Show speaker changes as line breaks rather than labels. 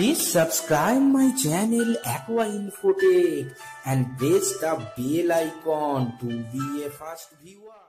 Please subscribe my channel Aqua Infotech and press the bell icon to be a fast viewer.